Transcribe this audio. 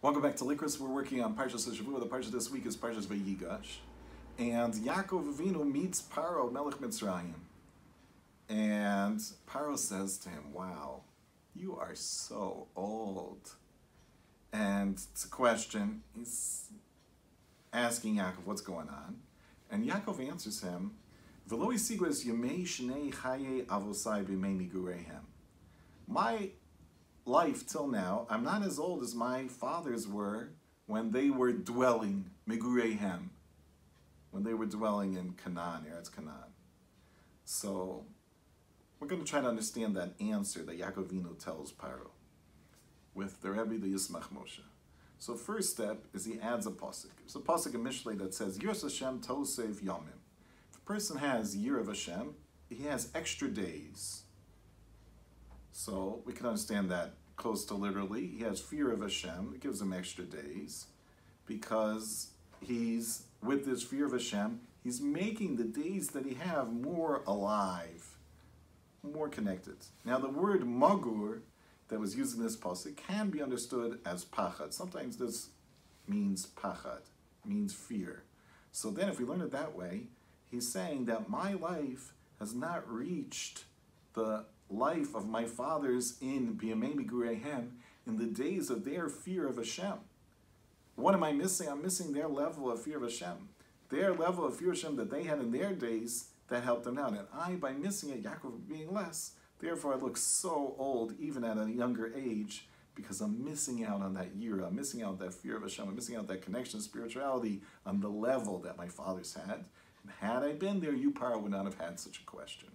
Welcome back to Likras. We're working on Parshas Shavua. The Parsha this week is Parshas Vayigash. And Yaakov Avinu meets Paro, Melech Mitzrayim. And Paro says to him, Wow, you are so old. And it's a question. He's asking Yaakov what's going on. And Yaakov answers him, V'lo isigos yemei shnei chaye avosai b'mei migurehem. My life till now, I'm not as old as my fathers were when they were dwelling, Megurehem, when they were dwelling in Canaan, Eretz Canaan. So we're going to try to understand that answer that Yaakov Avinu tells Paro with the Rebbe, the Yismach Moshe. So first step is he adds a pasuk. There's a pasuk in Mishlei that says, Yiras Hashem Tosev Yomim. If a person has year of Hashem, he has extra days. So we can understand that close to literally. He has fear of Hashem. It gives him extra days because he's, with this fear of Hashem, he's making the days that he have more alive, more connected. Now the word magur that was used in this pasuk can be understood as pachad. Sometimes this means pachad, means fear. So then if we learn it that way, he's saying that my life has not reached the life of my fathers in Biyamei Gurehem in the days of their fear of Hashem. What am I missing? I'm missing their level of fear of Hashem. Their level of fear of Hashem that they had in their days that helped them out. And I, by missing it, Yaakov being less, therefore I look so old even at a younger age because I'm missing out on that year. I'm missing out that fear of Hashem. I'm missing out that connection, spirituality on the level that my fathers had. And had I been there, you, Paro, would not have had such a question.